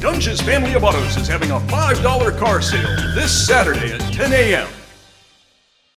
Dunge's Family of Autos is having a $5 car sale this Saturday at 10 a.m.